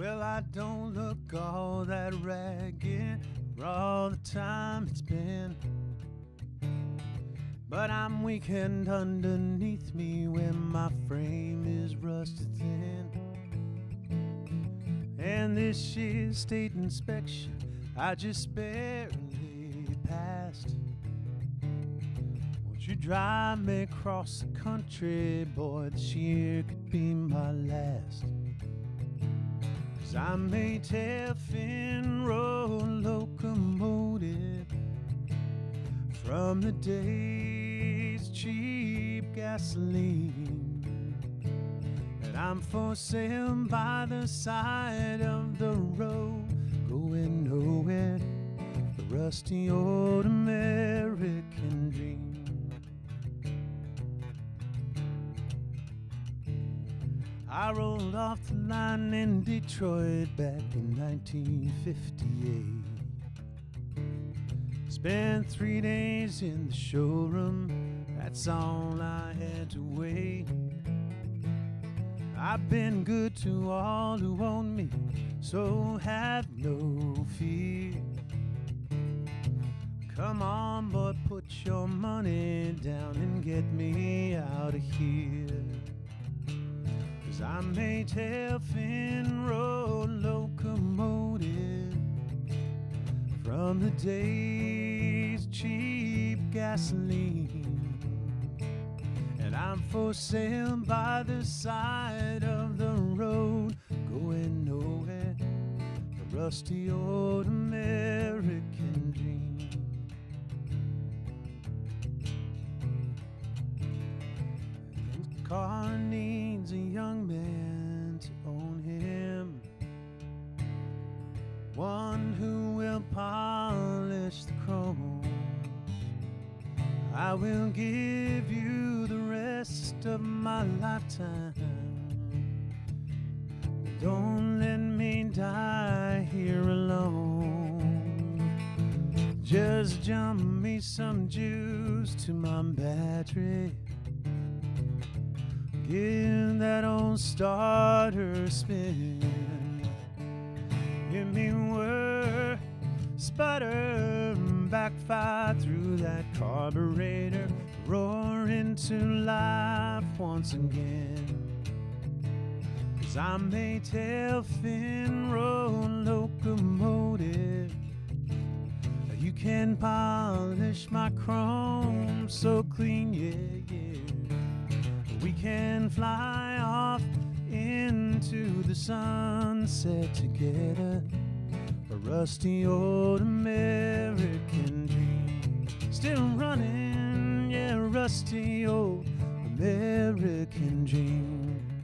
Well, I don't look all that ragged for all the time it's been. But I'm weakened underneath me when my frame is rusted thin. And this year's state inspection, I just barely passed. Won't you drive me across the country, boy? This year could be my last. Cause I'm a tail fin road locomotive from the days cheap gasoline. And I'm for sale by the side of the road, going nowhere. The rusty old American I rolled off the line in Detroit back in 1958. Spent three days in the showroom, that's all I had to wait. I've been good to all who own me, so have no fear. Come on, boy, put your money down and get me out of here. I may tell tail fin road locomotive from the days cheap gasoline. And I'm for sale by the side of the road, going nowhere. The rusty old American dream. Car One who will polish the chrome. I will give you the rest of my lifetime. Don't let me die here alone. Just jump me some juice to my battery. Give that old starter spin. Give me whir, sputter, backfire through that carburetor, roar into life once again. Cause I'm a tail fin road locomotive. You can polish my chrome so clean, yeah, yeah. We can fly off into the sunset together. A rusty old American dream. Still running, yeah, rusty old American dream.